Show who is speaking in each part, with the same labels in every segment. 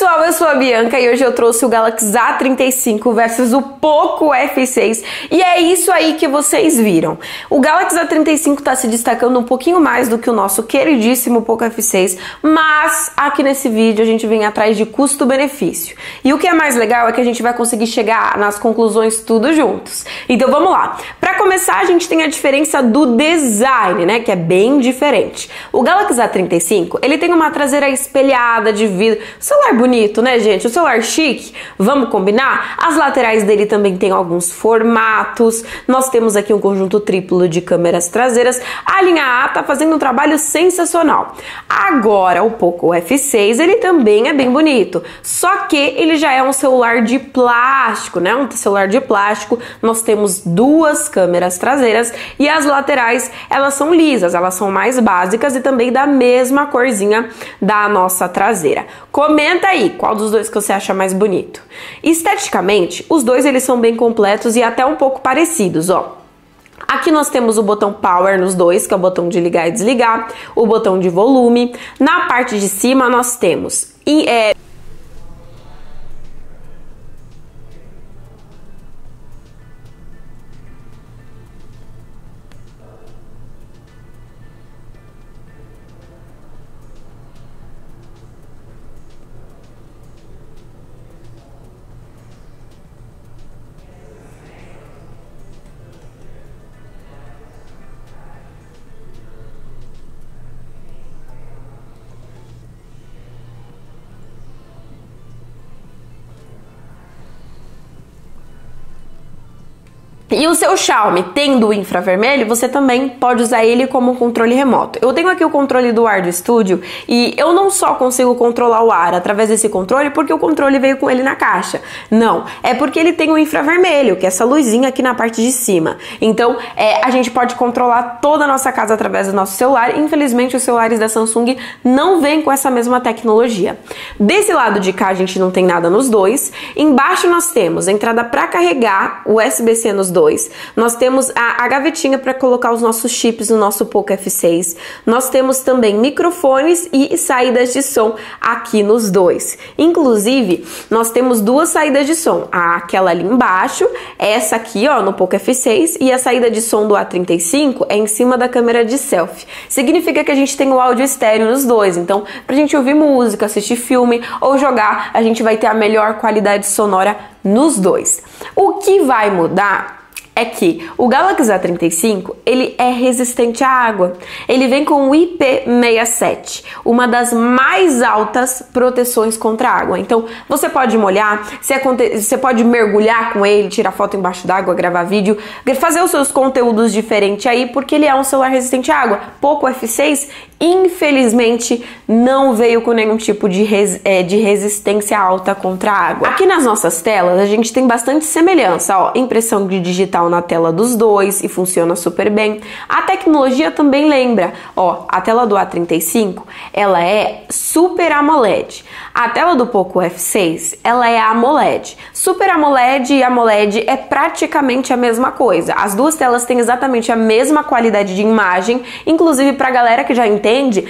Speaker 1: pessoal, eu sou a Bianca e hoje eu trouxe o Galaxy A35 versus o Poco F6 e é isso aí que vocês viram. O Galaxy A35 está se destacando um pouquinho mais do que o nosso queridíssimo Poco F6, mas aqui nesse vídeo a gente vem atrás de custo-benefício. E o que é mais legal é que a gente vai conseguir chegar nas conclusões tudo juntos. Então vamos lá. Para começar, a gente tem a diferença do design, né, que é bem diferente. O Galaxy A35, ele tem uma traseira espelhada de vidro celular bonito, né, gente? O celular chique, vamos combinar? As laterais dele também tem alguns formatos. Nós temos aqui um conjunto triplo de câmeras traseiras. A linha A tá fazendo um trabalho sensacional. Agora, o Poco F6, ele também é bem bonito. Só que ele já é um celular de plástico, né? Um celular de plástico. Nós temos duas câmeras traseiras e as laterais, elas são lisas, elas são mais básicas e também da mesma corzinha da nossa traseira. Comenta aí qual dos dois que você acha mais bonito. Esteticamente, os dois eles são bem completos e até um pouco parecidos, ó. Aqui nós temos o botão Power nos dois, que é o botão de ligar e desligar, o botão de volume. Na parte de cima nós temos é, E o seu Xiaomi tendo o infravermelho, você também pode usar ele como um controle remoto. Eu tenho aqui o controle do ar do estúdio e eu não só consigo controlar o ar através desse controle porque o controle veio com ele na caixa. Não, é porque ele tem o infravermelho, que é essa luzinha aqui na parte de cima. Então, é, a gente pode controlar toda a nossa casa através do nosso celular. Infelizmente, os celulares da Samsung não vêm com essa mesma tecnologia. Desse lado de cá, a gente não tem nada nos dois. Embaixo nós temos entrada para carregar USB-C nos dois. Nós temos a, a gavetinha para colocar os nossos chips no nosso Poco F6. Nós temos também microfones e saídas de som aqui nos dois. Inclusive, nós temos duas saídas de som. Aquela ali embaixo, essa aqui, ó, no Poco F6 e a saída de som do A35 é em cima da câmera de selfie. Significa que a gente tem o áudio estéreo nos dois. Então, pra gente ouvir música, assistir filme ou jogar, a gente vai ter a melhor qualidade sonora nos dois. O que vai mudar é que o Galaxy A35 ele é resistente à água. Ele vem com o IP67, uma das mais altas proteções contra água. Então você pode molhar, você pode mergulhar com ele, tirar foto embaixo d'água, gravar vídeo, fazer os seus conteúdos diferentes aí, porque ele é um celular resistente à água. Poco F6 infelizmente não veio com nenhum tipo de, res, é, de resistência alta contra água. Aqui nas nossas telas a gente tem bastante semelhança, ó, impressão de digital na tela dos dois e funciona super bem. A tecnologia também lembra, ó, a tela do A35 ela é Super AMOLED. A tela do Poco F6 ela é AMOLED. Super AMOLED e AMOLED é praticamente a mesma coisa. As duas telas têm exatamente a mesma qualidade de imagem, inclusive para galera que já entende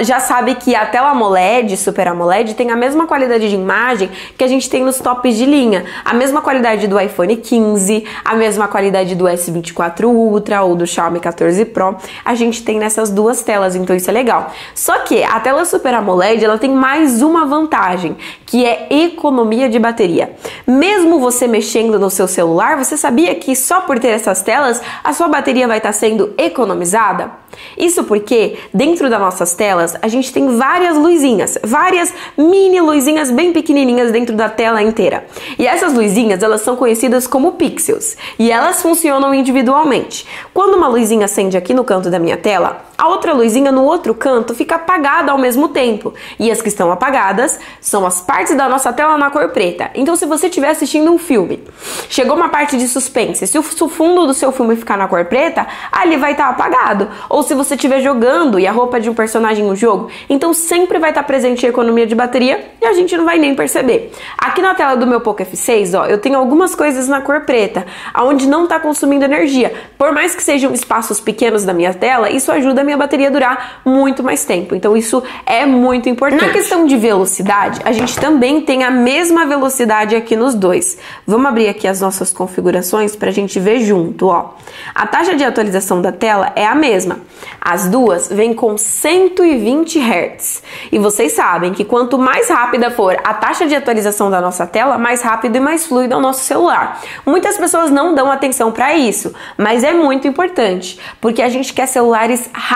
Speaker 1: já sabe que a tela AMOLED, Super AMOLED, tem a mesma qualidade de imagem que a gente tem nos tops de linha. A mesma qualidade do iPhone 15, a mesma qualidade do S24 Ultra ou do Xiaomi 14 Pro. A gente tem nessas duas telas, então isso é legal. Só que a tela Super AMOLED, ela tem mais uma vantagem, que é economia de bateria. Mesmo você mexendo no seu celular, você sabia que só por ter essas telas, a sua bateria vai estar sendo economizada? Isso porque dentro das nossas telas a gente tem várias luzinhas, várias mini luzinhas bem pequenininhas dentro da tela inteira. E essas luzinhas, elas são conhecidas como pixels, e elas funcionam individualmente. Quando uma luzinha acende aqui no canto da minha tela, a outra luzinha no outro canto fica apagada ao mesmo tempo. E as que estão apagadas são as partes da nossa tela na cor preta. Então, se você estiver assistindo um filme, chegou uma parte de suspense, se o fundo do seu filme ficar na cor preta, ali vai estar apagado. Ou se você estiver jogando e a roupa de um personagem no jogo, então sempre vai estar presente a economia de bateria e a gente não vai nem perceber. Aqui na tela do meu Poco F6, ó, eu tenho algumas coisas na cor preta, aonde não está consumindo energia. Por mais que sejam espaços pequenos da minha tela, isso ajuda minha bateria durar muito mais tempo. Então isso é muito importante. Na questão de velocidade, a gente também tem a mesma velocidade aqui nos dois. Vamos abrir aqui as nossas configurações para a gente ver junto, ó. A taxa de atualização da tela é a mesma. As duas vêm com 120 Hz. E vocês sabem que quanto mais rápida for a taxa de atualização da nossa tela, mais rápido e mais fluido é o nosso celular. Muitas pessoas não dão atenção para isso, mas é muito importante, porque a gente quer celulares rápidos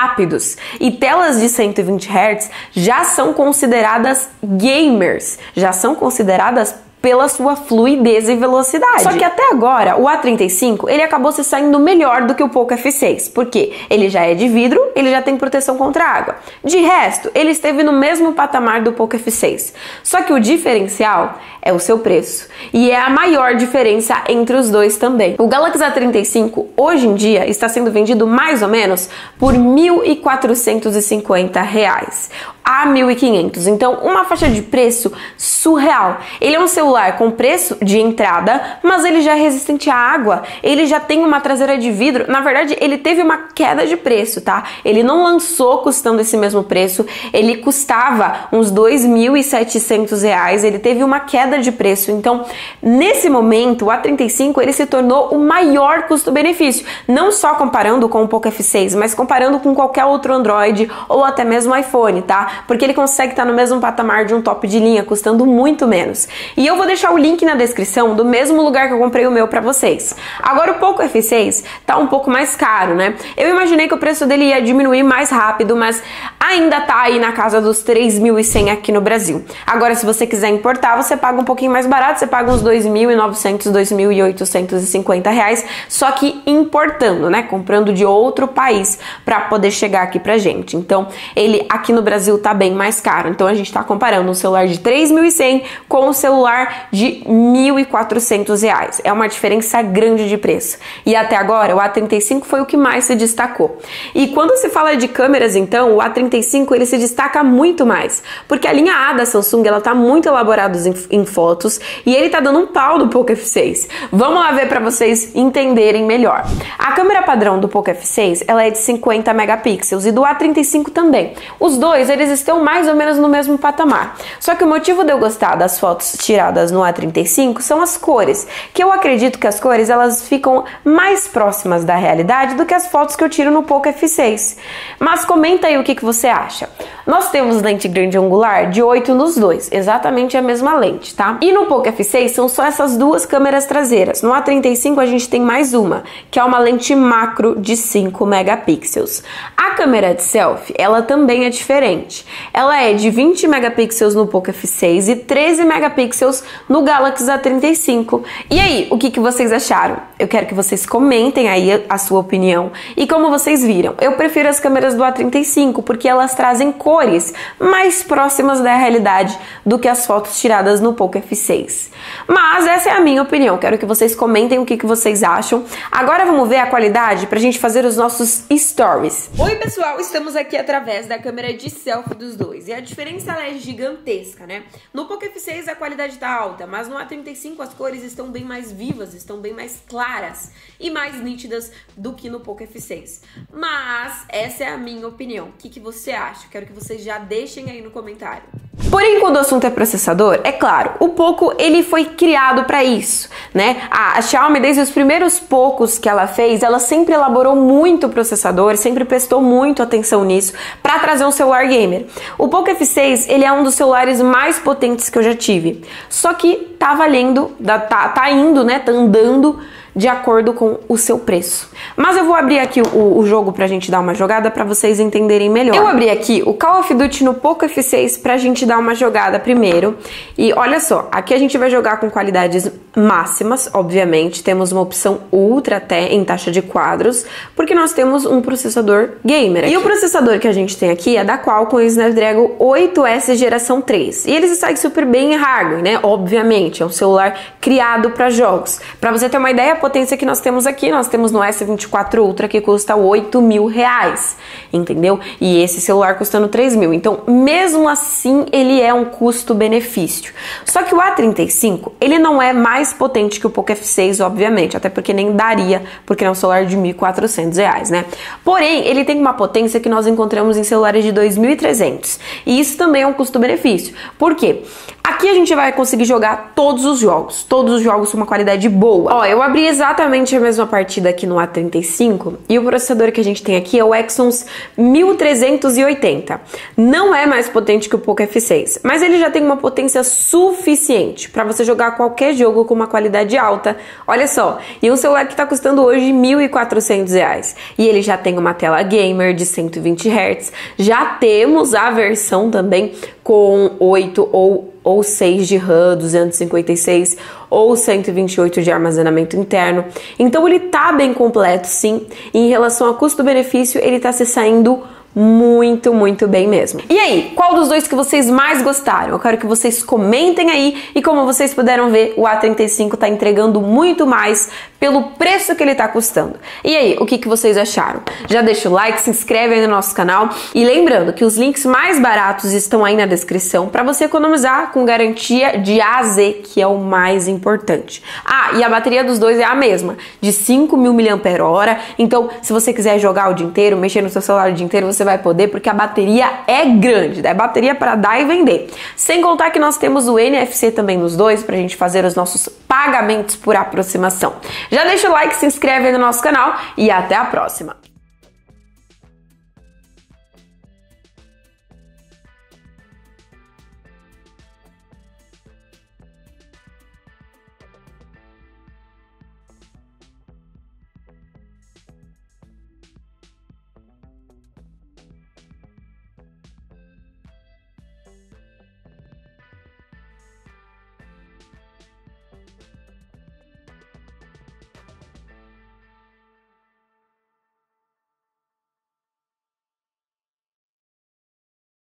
Speaker 1: e telas de 120 Hz já são consideradas gamers, já são consideradas pela sua fluidez e velocidade. Só que até agora, o A35, ele acabou se saindo melhor do que o Poco F6, porque ele já é de vidro, ele já tem proteção contra água. De resto, ele esteve no mesmo patamar do Poco F6. Só que o diferencial é o seu preço, e é a maior diferença entre os dois também. O Galaxy A35 hoje em dia está sendo vendido mais ou menos por 1.450 reais a 1.500. Então, uma faixa de preço surreal. Ele é um celular com preço de entrada, mas ele já é resistente à água. Ele já tem uma traseira de vidro. Na verdade, ele teve uma queda de preço, tá? Não lançou custando esse mesmo preço. Ele custava uns 2.700 reais. Ele teve uma queda de preço. Então, nesse momento, o A35 ele se tornou o maior custo-benefício. Não só comparando com o Poco F6, mas comparando com qualquer outro Android ou até mesmo iPhone, tá? porque ele consegue estar no mesmo patamar de um top de linha, custando muito menos. E eu vou deixar o link na descrição do mesmo lugar que eu comprei o meu para vocês. Agora o Poco F6 tá um pouco mais caro, né? Eu imaginei que o preço dele ia diminuir mais rápido, mas ainda tá aí na casa dos 3.100 aqui no Brasil. Agora se você quiser importar, você paga um pouquinho mais barato, você paga uns 2.900, 2.850 reais, só que importando, né? Comprando de outro país para poder chegar aqui pra gente. Então, ele aqui no Brasil tá bem mais caro. Então a gente está comparando um celular de 3.100 com um celular de 1.400 reais. É uma diferença grande de preço. E até agora o A35 foi o que mais se destacou. E quando se fala de câmeras, então o A35 ele se destaca muito mais, porque a linha A da Samsung ela tá muito elaborada em, em fotos e ele tá dando um pau no Poco F6. Vamos lá ver para vocês entenderem melhor. A câmera padrão do Poco F6 ela é de 50 megapixels e do A35 também. Os dois eles estão mais ou menos no mesmo patamar. Só que o motivo de eu gostar das fotos tiradas no A35 são as cores, que eu acredito que as cores elas ficam mais próximas da realidade do que as fotos que eu tiro no Poco F6. Mas comenta aí o que, que você acha. Nós temos lente grande angular de 8 nos dois, exatamente a mesma lente, tá? E no Poco F6 são só essas duas câmeras traseiras. No A35 a gente tem mais uma, que é uma lente macro de 5 megapixels. A câmera de selfie, ela também é diferente. Ela é de 20 megapixels no Poco F6 e 13 megapixels no Galaxy A35. E aí, o que, que vocês acharam? Eu quero que vocês comentem aí a sua opinião. E como vocês viram, eu prefiro as câmeras do A35 porque elas trazem cores mais próximas da realidade do que as fotos tiradas no Poco F6. Mas essa é a minha opinião. Quero que vocês comentem o que, que vocês acham. Agora vamos ver a qualidade para a gente fazer os nossos stories. Oi, pessoal, estamos aqui através da câmera de selfie dos dois. E a diferença é gigantesca, né? No Poco F6 a qualidade tá alta, mas no A35 as cores estão bem mais vivas, estão bem mais claras e mais nítidas do que no Poco F6. Mas essa é a minha opinião. O que, que você acha? Quero que vocês já deixem aí no comentário. Porém, quando o assunto é processador, é claro, o Poco ele foi criado para isso, né? A Xiaomi desde os primeiros Pocos que ela fez, ela sempre elaborou muito processador, sempre prestou muito atenção nisso para trazer um celular gamer. O Poco F6 ele é um dos celulares mais potentes que eu já tive, só que tá valendo, tá, tá indo, né? Tá andando de acordo com o seu preço. Mas eu vou abrir aqui o, o jogo pra gente dar uma jogada para vocês entenderem melhor. Eu abri aqui o Call of Duty no Poco F6 pra gente dar uma jogada primeiro. E olha só, aqui a gente vai jogar com qualidades máximas, obviamente. Temos uma opção ultra até em taxa de quadros, porque nós temos um processador gamer. Aqui. E o processador que a gente tem aqui é da Qualcomm Snapdragon 8S geração 3. E eles saem super bem em hardware, né? Obviamente, é um celular criado para jogos. Para você ter uma ideia, potência que nós temos aqui, nós temos no S24 Ultra que custa 8 mil reais, entendeu? E esse celular custando 3 mil. Então, mesmo assim, ele é um custo-benefício. Só que o A35, ele não é mais potente que o Poco F6, obviamente, até porque nem daria, porque é um celular de R$ 1.400, né? Porém, ele tem uma potência que nós encontramos em celulares de 2.300. E isso também é um custo-benefício. Por quê? Aqui a gente vai conseguir jogar todos os jogos, todos os jogos com uma qualidade boa. Ó, eu abri exatamente a mesma partida aqui no A35 e o processador que a gente tem aqui é o Exynos 1380. Não é mais potente que o Poco F6, mas ele já tem uma potência suficiente para você jogar qualquer jogo com uma qualidade alta. Olha só, e um celular que está custando hoje R$ 1.400 e ele já tem uma tela gamer de 120 Hz. Já temos a versão também com 8 ou, ou 6 de RAM, 256 ou 128 de armazenamento interno. Então ele tá bem completo, sim. E em relação a custo-benefício, ele tá se saindo muito, muito bem mesmo. E aí, qual dos dois que vocês mais gostaram? Eu quero que vocês comentem aí e como vocês puderam ver, o A35 tá entregando muito mais pelo preço que ele tá custando. E aí, o que, que vocês acharam? Já deixa o like, se inscreve aí no nosso canal e lembrando que os links mais baratos estão aí na descrição para você economizar com garantia de A a Z, que é o mais importante. Ah, e a bateria dos dois é a mesma, de 5.000 mAh, então se você quiser jogar o dia inteiro, mexer no seu celular o dia inteiro, você vai poder, porque a bateria é grande, é bateria para dar e vender. Sem contar que nós temos o NFC também nos dois, para a gente fazer os nossos pagamentos por aproximação. Já deixa o like, se inscreve aí no nosso canal e até a próxima!